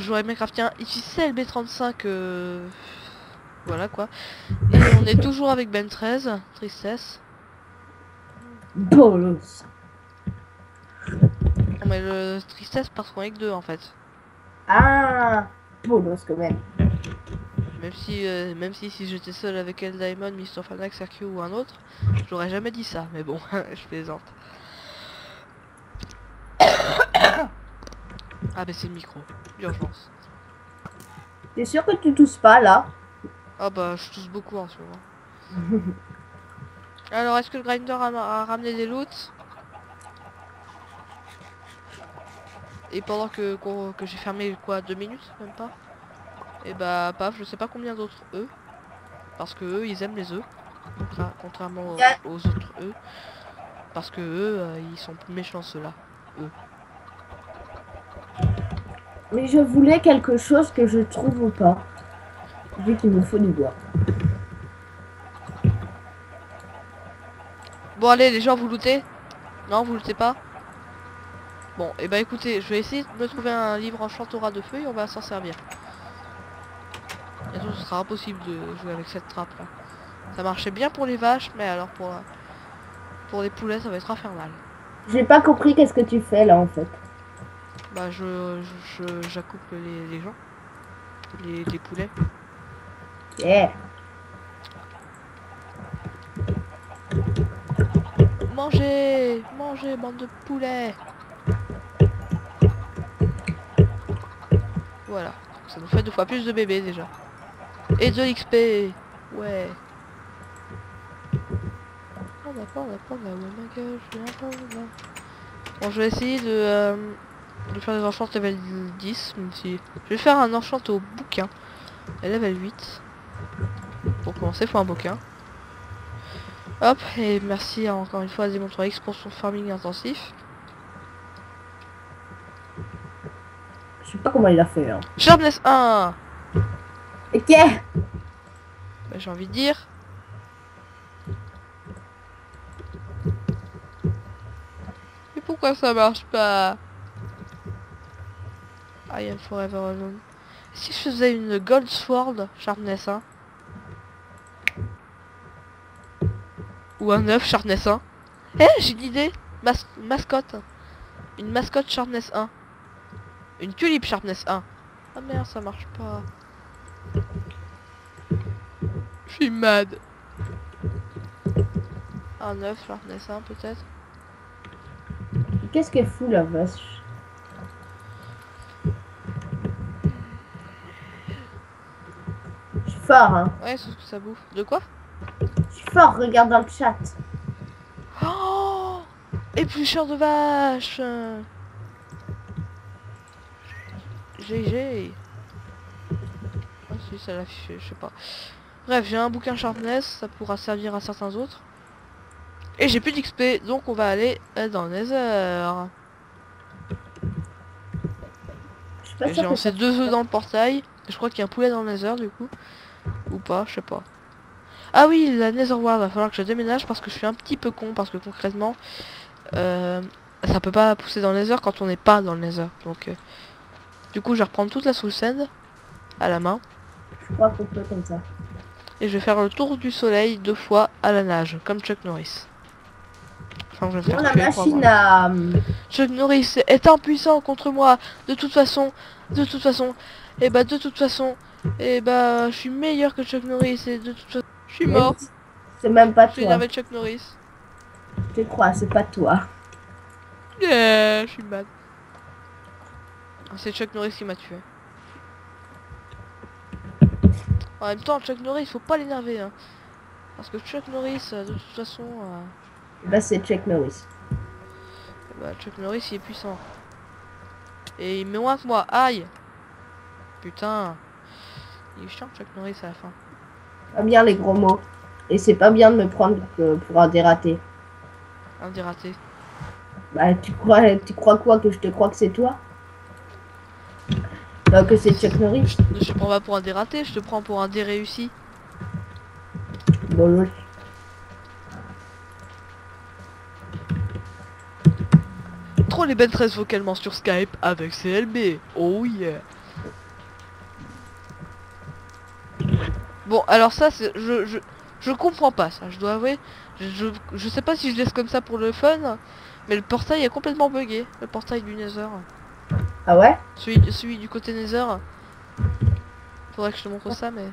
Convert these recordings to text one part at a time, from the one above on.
j'aurais bien crafté un ici CLB35 euh... voilà quoi. Et on est toujours avec Ben 13 tristesse. Bolos. non mais le tristesse parce qu'on est que deux en fait. Ah, bolos quand même. même si euh, même si si j'étais seul avec El Diamond Mr Fanax Sergio ou un autre j'aurais jamais dit ça mais bon je plaisante ah mais c'est le micro urgence T'es sûr que tu tousses pas là? Ah bah je tousse beaucoup en ce moment. Alors est-ce que le grinder a, a ramené des loots Et pendant que, que j'ai fermé quoi deux minutes même pas? Et bah paf je sais pas combien d'autres œufs. Parce que eux ils aiment les œufs. contra- Contrairement aux, autres œufs. Parce que eux euh, ils sont plus méchants ceux-là. Mais je voulais quelque chose que je trouve pas. Vu qu'il me faut du bois. Bon allez les gens vous lootez Non vous lootez pas Bon et bah écoutez je vais essayer de me trouver un livre en chantora de feu et on va s'en servir. Bientôt ce sera impossible de jouer avec cette trappe là. Ça marchait bien pour les vaches mais alors pour, euh, pour les poulets ça va être infernal. J'ai pas compris qu'est-ce que tu fais là en fait. Bah je je- je- j'accouple les, les gens. Les, poulets. Yeah. Mangez Mangez bande de poulets Voilà. Ça nous fait deux fois plus de bébés déjà. Et de l'XP Ouais. On a pas, on a pas, on a, ouais, ma gueule, je viens pas, là. Bon, je vais essayer de, euh, de faire des enchants level 10, même si... Je vais faire un enchant au bouquin. Et level 8. Pour commencer, faut un bouquin. Hop, et merci à- encore une fois à Démontre X pour son farming intensif. Je sais pas comment il a fait. Hein. Sharpness 1 Ok. Bah, J'ai envie de dire. Mais pourquoi ça marche pas? I am forever alone. Si je faisais une Gold Sword Sharpness 1 Ou un 9 Sharpness 1 Eh j'ai une idée. Mas- Mascotte. Une mascotte Sharpness 1 Une tulipe Sharpness 1 Ah merde ça marche pas. Je suis mad. Un 9, Sharpness 1 peut-être. Qu'est-ce qu'elle fout la vache? Hein. Ouais, c'est ce que ça bouffe. De quoi? Je suis fort, regarde dans le chat. Oh Éplucheur de vache GG Ah si, ça l'affiche, je sais pas. Bref, j'ai un bouquin Sharpness, ça pourra servir à certains autres. Et j'ai plus d'XP, donc on va aller dans le Nether. J'ai lancé deux œufs dans le portail. Je crois qu'il y a un poulet dans le Nether du coup. Ou pas, je sais pas. Ah oui, la Nether World, va falloir que je déménage parce que je suis un petit peu con. Parce que concrètement, euh, ça peut pas pousser dans le Nether quand on n'est pas dans le Nether. Donc, euh, du coup, je vais reprendre toute la Soul Sand à la main. Comme ça. Et je vais faire le tour du soleil deux fois à la nage, comme Chuck Norris. Enfin, je vais me Bon, faire la machine à... hum, Chuck Norris est impuissant contre moi. De toute façon, de toute façon, et bah de toute façon, et bah je suis meilleur que Chuck Norris et de toute façon, je suis mort. C'est même pas Je suis toi. avec Chuck Norris. Je crois, c'est pas toi. Yeah, je suis. Ah, C'est Chuck Norris qui m'a tué. En même temps, Chuck Norris, faut pas l'énerver. Hein. Parce que Chuck Norris, euh, de toute façon, euh, Là, c'est Chuck Norris. bah, Chuck Norris, il est puissant. Et il met moins que moi. Aïe Putain. Il est chiant, Chuck Norris, à la fin. Pas bien les gros mots. Et c'est pas bien de me prendre pour, pour un dératé. Un dératé. Bah, tu crois, tu crois quoi Que je te crois que c'est toi? Bah, que c'est Chuck Norris Je te prends pas pour un dératé, je te prends pour un déréussi. Bon, Trop les 13 vocalement sur Skype avec CLB. Oh yeah. Bon, alors ça, c'est... Je, je, je comprends pas ça, je dois avouer. Je, je, sais pas si je laisse comme ça pour le fun, mais le portail est complètement buggé. Le portail du Nether. Ah ouais? Celui, celui du côté Nether. Faudrait que je te montre ça, mais...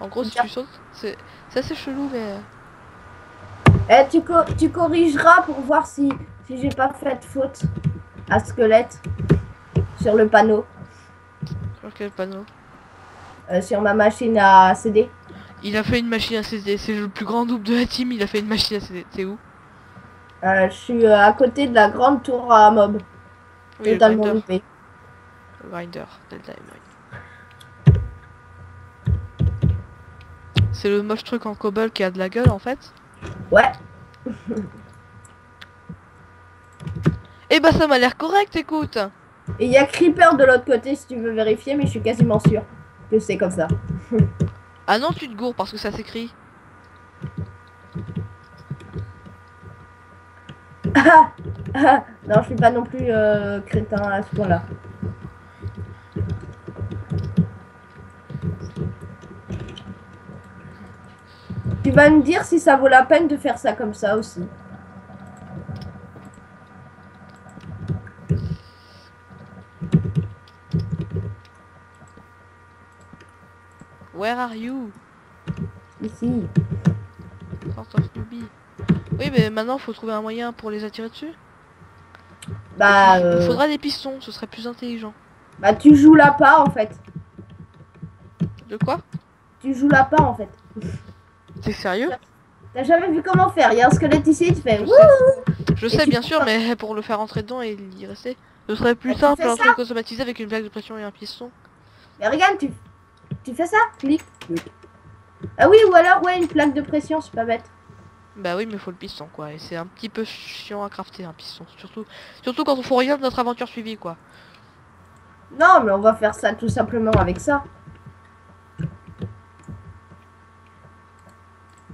En gros, si tu sautes, c'est c'est assez chelou, mais... Eh, tu, co- tu corrigeras pour voir si, si j'ai pas fait de faute à squelette sur le panneau, Sur quel panneau? euh, sur ma machine à CD. Il a fait une machine à CD, c'est le plus grand double de la team, il a fait une machine à CD. C'est où? Euh, je suis euh, à côté de la grande tour à mob, Oui, totalement loupé. Grinder, Delta. C'est le moche truc en cobble qui a de la gueule en fait? Ouais, Eh bah ça m'a l'air correct, écoute et il y a Creeper de l'autre côté si tu veux vérifier, mais je suis quasiment sûr que c'est comme ça. Ah non, tu te gourres parce que ça s'écrit. Ah, ah, non, je suis pas non plus euh, crétin à ce point-là. Tu vas me dire si ça vaut la peine de faire ça comme ça aussi. Where are you? Ici. Sort of newbie. Oui, mais maintenant faut trouver un moyen pour les attirer dessus. Bah, Il euh, faudra des pistons, ce serait plus intelligent. bah, tu joues là pas en fait. De quoi? Tu joues là pas en fait. T'es sérieux? T'as jamais vu comment faire? Il y a un squelette ici, tu fais. Je sais, je bien sûr, pas. mais pour le faire entrer dedans et y rester, ce serait plus Bah, simple un ça. truc automatisé avec une plaque de pression et un piston. Mais regarde, tu, tu fais ça clique. Ah oui, ou alors, ouais, une plaque de pression, c'est pas bête. Bah oui, mais faut le piston quoi, et c'est un petit peu chiant à crafter un piston, surtout surtout quand on faut rien de notre aventure suivie quoi. Non, mais on va faire ça tout simplement avec ça.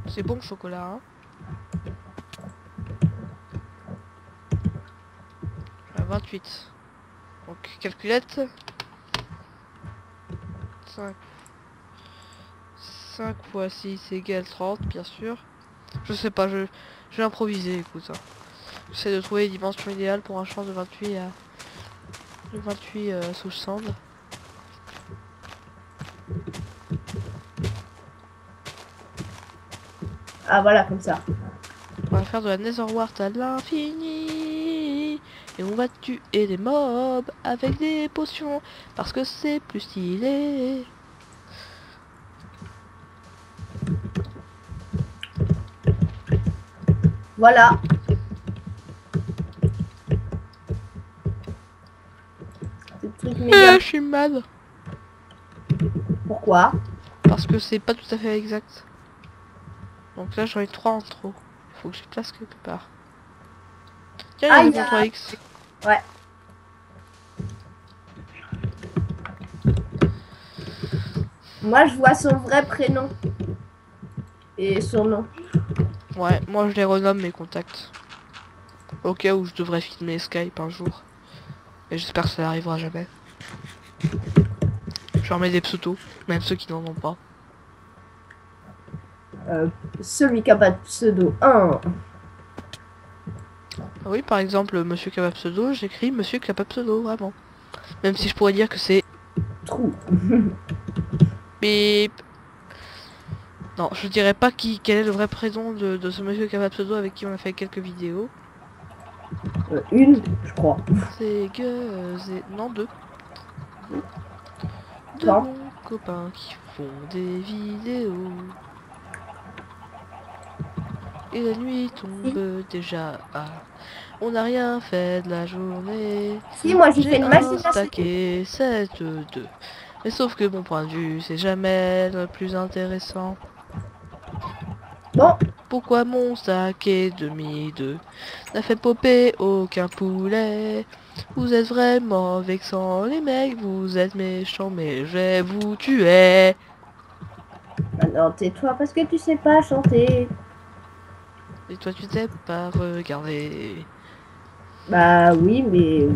C'est bon le chocolat, hein Euh, 28. Donc, calculette. 5. 5 fois 6 égale 30, bien sûr. Je sais pas, je, je vais improviser, écoute. hein. J'essaie de trouver les dimensions idéales pour un champ de 28 à... De 28 euh, sous sand. Ah, voilà, comme ça. On va faire de la Netherwart à l'infini. Et on va tuer des mobs avec des potions. Parce que c'est plus stylé. Voilà. Méga. je suis mal. Pourquoi Parce que c'est pas tout à fait exact. Donc là j'en ai 3 en trop. Faut que je place quelque part. Tiens, Ah, il y a 3x. Ouais. Moi, je vois son vrai prénom. Et son nom. Ouais, moi je les renomme mes contacts. Au cas où je devrais filmer Skype un jour. Et j'espère que ça n'arrivera jamais. Je leur mets des pseudos, même ceux qui n'en ont pas. Euh, celui qui a pas de pseudo. 1. Ah Oui, par exemple, Monsieur Kappa Pseudo, j'écris Monsieur Kappa Pseudo, vraiment. Même si je pourrais dire que c'est Trou. bip. Non, je dirais pas qui, quel est le vrai prénom de, de ce Monsieur Kappa Pseudo avec qui on a fait quelques vidéos. Euh, une, je crois. C'est que... c'est- Non, deux. Deux Non. copains qui font des vidéos. Et la nuit tombe déjà. Ah, on n'a rien fait de la journée. Si, moi j'ai fait une un machine à stack et 7 2. Mais sauf que mon point de vue, c'est jamais le plus intéressant. Bon, Pourquoi mon sac est demi 2 n'a fait popper aucun poulet Vous êtes vraiment vexants les mecs, vous êtes méchants mais je vais vous tuer. maintenant tais-toi parce que tu sais pas chanter. Et toi tu t'es pas regardé. Bah oui, mais,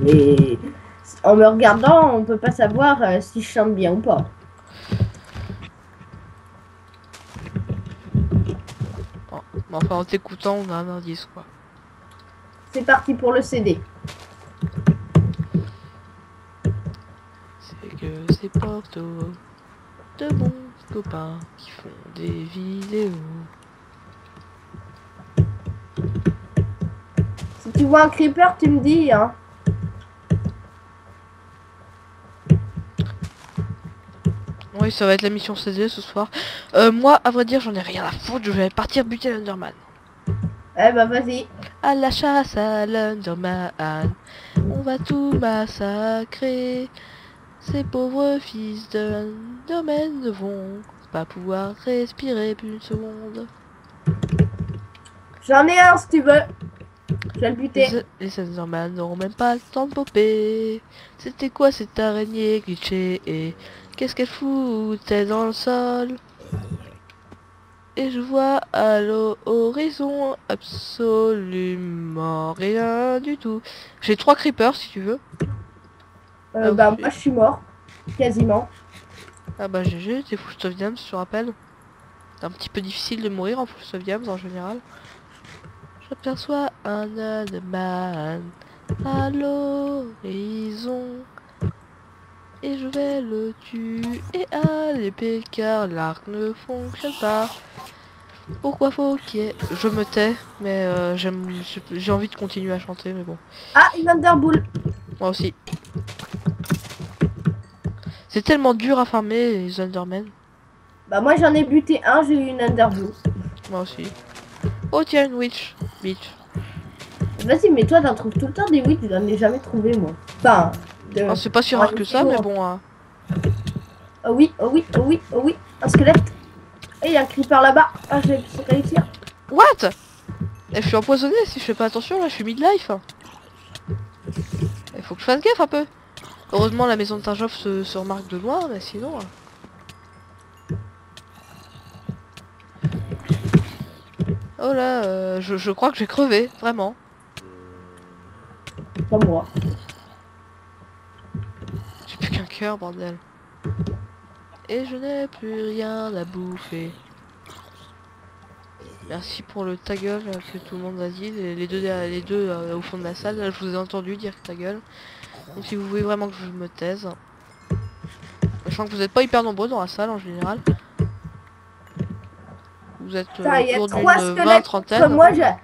mais en me regardant, on peut pas savoir euh, si je chante bien ou pas. Mais enfin, en t'écoutant, on a un indice, quoi. C'est parti pour le CD. C'est que c'est Porto, de bons copains qui font des vidéos. Si tu vois un creeper, tu me dis, hein. Oui, ça va être la mission CD ce soir. Euh, moi, à vrai dire, j'en ai rien à foutre. Je vais partir buter l'Underman. Eh bah vas-y. À la chasse à l'Underman, on va tout massacrer. Ces pauvres fils de l'Underman ne vont pas pouvoir respirer plus une seconde. J'en ai un si tu veux. Je vais le buter. Les, les Enderman n'auront même pas le temps de popper. C'était quoi cette araignée glitchée et qu'est-ce qu'elle foutait dans le sol Et je vois à l'horizon absolument rien du tout. J'ai trois creepers si tu veux. Euh, Ah, bah moi je suis mort. Quasiment. Ah bah GG, t'es full of diams, je te rappelle. C'est un petit peu difficile de mourir en full of diams en général. J'aperçois un Underman à l'horizon. Et je vais le tuer à l'épée car l'arc ne fonctionne pas. Pourquoi faut qu'il y ait... Je me tais, mais euh, j'ai envie de continuer à chanter, mais bon. Ah, une Underbull. Moi aussi. C'est tellement dur à farmer les Undermen. Bah moi j'en ai buté un, j'ai eu une Underbull. Moi aussi. Oh tiens une witch. Bitch. Vas-y, mais toi t'en trouves tout le temps des witch, j'en ai jamais trouvé moi. Enfin, de... Ah, c'est pas si rare que ça, mais bon. hein. Oh oui, oh oui, oh oui, oh oui, un squelette. Et il y a un creeper là-bas. Ah, je vais réussir. What? Eh, Je suis empoisonné si je fais pas attention là, je suis midlife. Il faut que je fasse gaffe un peu. Heureusement la maison de Tinjoff se, se remarque de loin, mais sinon... hein. Oh là, euh, je, je crois que j'ai crevé, vraiment. Pas moi. Cœur, bordel. Et je n'ai plus rien à bouffer. Merci pour le ta gueule que tout le monde a dit. Les deux, les deux euh, au fond de la salle, là, je vous ai entendu dire ta gueule. Donc si vous voulez vraiment que je me taise. Sachant que vous n'êtes pas hyper nombreux dans la salle en général. Vous êtes euh, autour d'une squelettes vingt, contre trentaine. moi, j'a-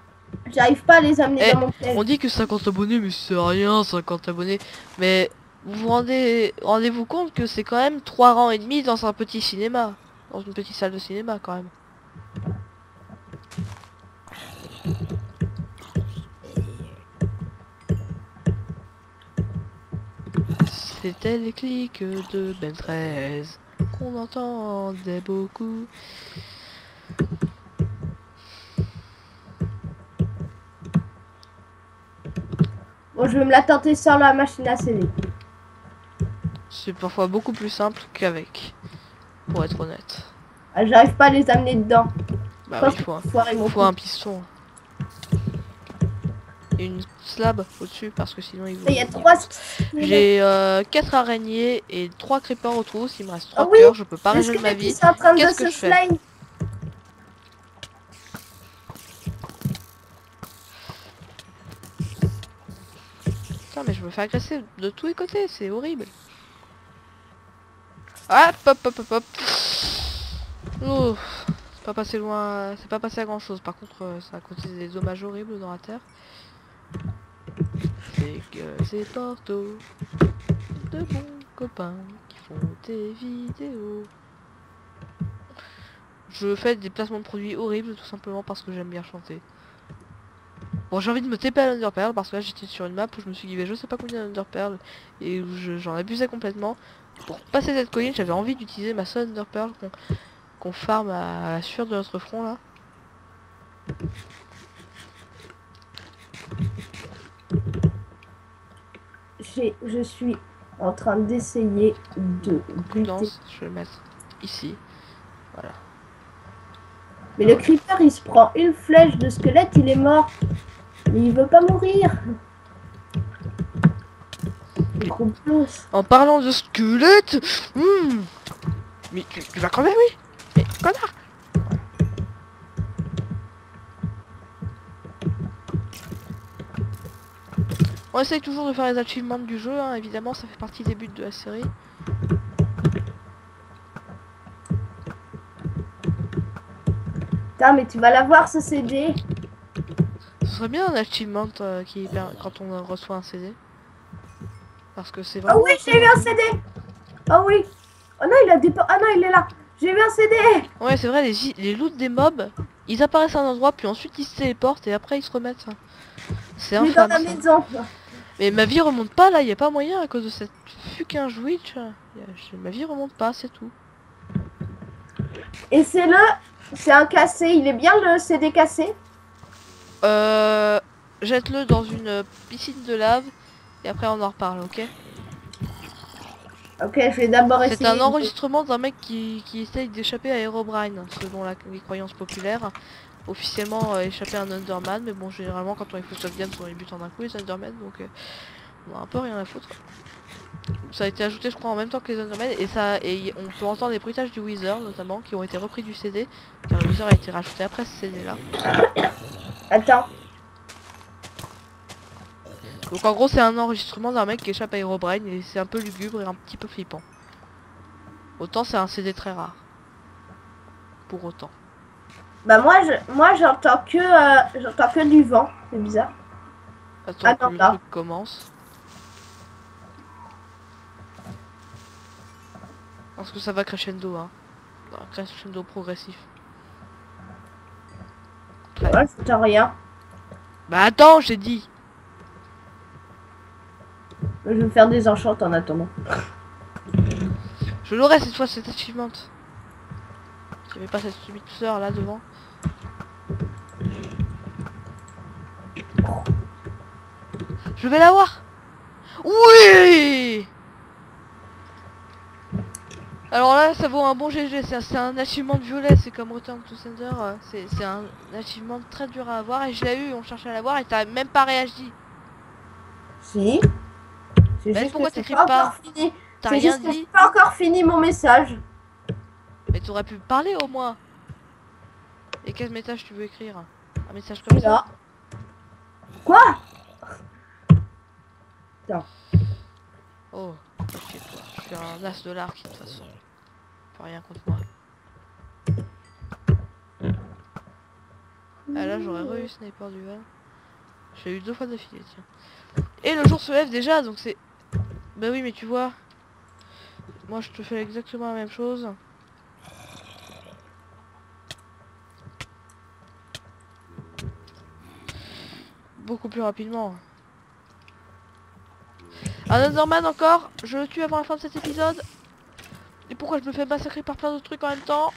j'arrive pas à les amener Eh, dans mon piège. On dit que 50 abonnés, mais c'est rien 50 abonnés. Mais vous vous rendez rendez-vous compte que c'est quand même 3 rangs et demi dans un petit cinéma. Dans une petite salle de cinéma quand même. C'était les clics de Ben 13 qu'on entendait beaucoup. Bon, je vais me la tenter sans la machine à CD. C'est parfois beaucoup plus simple qu'avec. Pour être honnête. Ah, J'arrive pas à les amener dedans. Bah oui, faut un, faut coup. un piston. Et une slab au-dessus parce que sinon il Il y a trois. J'ai 4 araignées et 3 creepers autour. S'il me reste 3 Ah oui, cœurs, je peux pas résoudre ma vie. Qu'est-ce que je fais? Putain, mais je me fais agresser de tous les côtés, c'est horrible. Pop, pop, pop, pop. Ouf, c'est pas passé loin, c'est pas passé à grand chose. Par contre, euh, ça a causé des dommages horribles dans la terre. C'est que c'est Porto, de bons copains qui font des vidéos. Je fais des placements de produits horribles tout simplement parce que j'aime bien chanter. Bon j'ai envie de me taper à l'Underpearl parce que là j'étais sur une map où je me suis givé je sais pas combien d'Underpearl et où je- j'en abusais complètement. Pour passer cette colline j'avais envie d'utiliser ma seule Underpearl qu'on qu'on farm à la sueur de notre front là. Je suis en train d'essayer de. Prudence, je vais mettre ici. Mais le creeper, il se prend une flèche de squelette, il est mort. Mais il veut pas mourir. En parlant de squelette... Hmm. Mais tu, tu, vas crever, oui. Mais connard. On essaye toujours de faire les achievements du jeu, hein. évidemment, ça fait partie des buts de la série. Putain, mais tu vas l'avoir ce CD Ce serait bien un achievement quand on reçoit un CD. Parce que c'est Ah vraiment... oui, j'ai vu un CD. Ah oui. Oh non, il a des... Ah non, il est là. J'ai vu un CD. Ouais, c'est vrai, les, les loots des mobs, ils apparaissent à un endroit, puis ensuite ils se téléportent et après ils se remettent. C'est Il est dans la maison. Mais ma vie remonte pas là, y a pas moyen à cause de cette fucking Witch. Ma vie remonte pas, c'est tout. Et c'est le... C'est un cassé. Il est bien le CD cassé? Euh, jette-le dans une piscine de lave et après on en reparle, ok Ok, je vais d'abord essayer. C'est un enregistrement d'un mec qui, qui essaye d'échapper à Herobrine, selon la- les croyances populaires. Officiellement euh, échapper à un Underman, mais bon, généralement quand on les faut sauvegarde, on les bute en un coup, les Underman, donc euh, on a un peu rien à foutre. Ça a été ajouté, je crois, en même temps que les Underman, et ça, et on peut entendre les bruitages du Wither, notamment, qui ont été repris du CD, car le Wither a été rajouté après ce CD-là. Attends. Donc en gros, c'est un enregistrement d'un mec qui échappe à Herobrine, et c'est un peu lugubre et un petit peu flippant. Autant c'est un CD très rare. Pour autant. Bah moi, je... moi j'entends que... euh, J'entends que du vent. C'est bizarre. Attends Attends, que le truc commence. Parce que ça va crescendo, hein. Un crescendo progressif. Ouais, j'entends rien. Bah attends, j'ai dit Je vais faire des enchantes en attendant. Je l'aurai cette fois cet achievement. J'avais pas cette stupide sœur là devant. Je vais l'avoir Oui Alors là ça vaut un bon GG, c'est un, un achievement violet, c'est comme Return to Sender, c'est c'est un achievement très dur à avoir et je l'ai eu, on cherchait à l'avoir et t'as même pas réagi. Si. C'est juste pourquoi que c'est t'écris pas pas encore fini. T'as rien juste dit j'ai pas encore fini mon message. Mais t'aurais pu parler au moins. Et quel message tu veux écrire? Un message comme ça? Quoi? Oh, chez toi. Je suis un as de l'arc de toute façon. Peux rien contre moi. Ah là j'aurais re eu sniper du vent. J'ai eu deux fois d'affilée tiens. Et le jour se lève déjà donc c'est... Bah oui mais tu vois. Moi je te fais exactement la même chose. Beaucoup plus rapidement. Un Underman encore, je le tue avant la fin de cet épisode. Et pourquoi je me fais massacrer par plein d'autres trucs en même temps?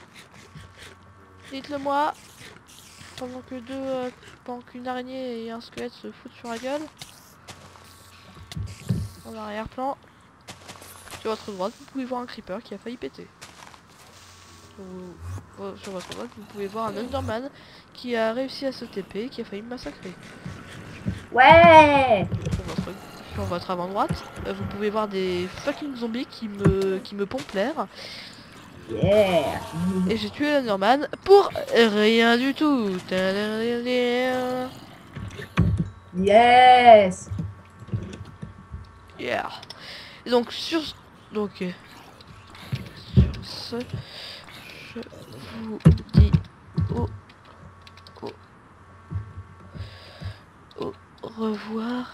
Dites-le moi. Pendant que deux, euh, pendant qu'une araignée et un squelette se foutent sur la gueule. En arrière-plan. Sur votre droite, vous pouvez voir un creeper qui a failli péter. Sur, euh, sur votre droite, vous pouvez voir un Underman qui a réussi à se TP et qui a failli me massacrer. Ouais. sur votre, sur votre avant droite. Euh, vous pouvez voir des fucking zombies qui me, qui me pompent l'air. Yeah. Et j'ai tué l'Underman pour rien du tout. Yes. Yeah. Donc sur donc euh, sur ce, je vous dis au, au, au revoir.